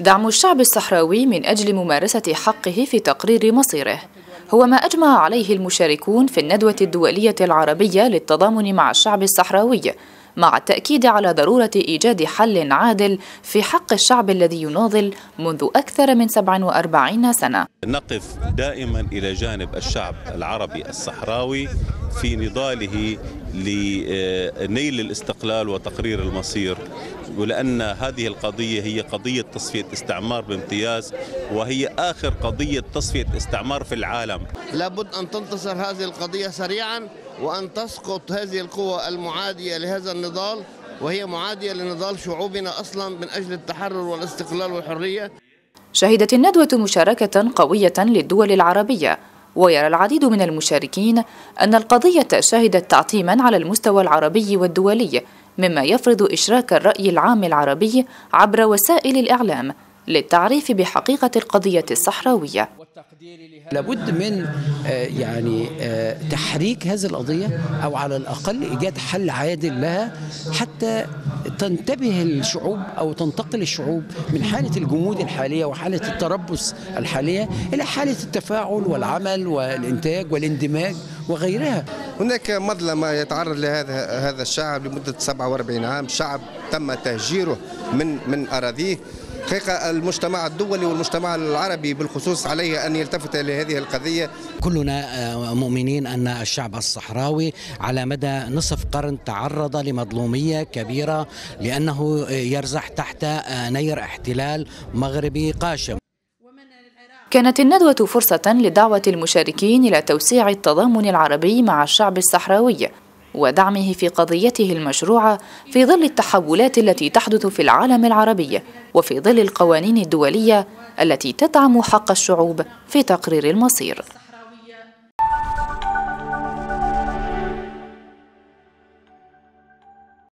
دعم الشعب الصحراوي من أجل ممارسة حقه في تقرير مصيره. هو ما أجمع عليه المشاركون في الندوة الدولية العربية للتضامن مع الشعب الصحراوي مع التأكيد على ضرورة إيجاد حل عادل في حق الشعب الذي يناضل منذ أكثر من 47 سنة. نقف دائما إلى جانب الشعب العربي الصحراوي في نضاله لنيل الاستقلال وتقرير المصير. ولأن هذه القضية هي قضية تصفية استعمار بامتياز وهي آخر قضية تصفية استعمار في العالم. لابد أن تنتصر هذه القضية سريعا وأن تسقط هذه القوى المعادية لهذا النضال وهي معادية لنضال شعوبنا أصلا من أجل التحرر والاستقلال والحرية. شهدت الندوة مشاركة قوية للدول العربية ويرى العديد من المشاركين أن القضية شهدت تعتيما على المستوى العربي والدولي مما يفرض إشراك الرأي العام العربي عبر وسائل الإعلام للتعريف بحقيقة القضية الصحراوية. لابد من يعني تحريك هذه القضية أو على الأقل إيجاد حل عادل لها حتى تنتبه الشعوب أو تنتقل الشعوب من حالة الجمود الحالية وحالة التربص الحالية إلى حالة التفاعل والعمل والإنتاج والاندماج وغيرها. هناك مظلمة يتعرض لهذا هذا الشعب لمدة 47 عام شعب تم تهجيره من من أراضيه. حقيقة المجتمع الدولي والمجتمع العربي بالخصوص عليه أن يلتفت لهذه القضية. كلنا مؤمنين أن الشعب الصحراوي على مدى نصف قرن تعرض لمظلومية كبيرة لأنه يرزح تحت نير احتلال مغربي قاشم. كانت الندوة فرصة لدعوة المشاركين إلى توسيع التضامن العربي مع الشعب الصحراوي. ودعمه في قضيته المشروعة في ظل التحولات التي تحدث في العالم العربي وفي ظل القوانين الدولية التي تدعم حق الشعوب في تقرير المصير.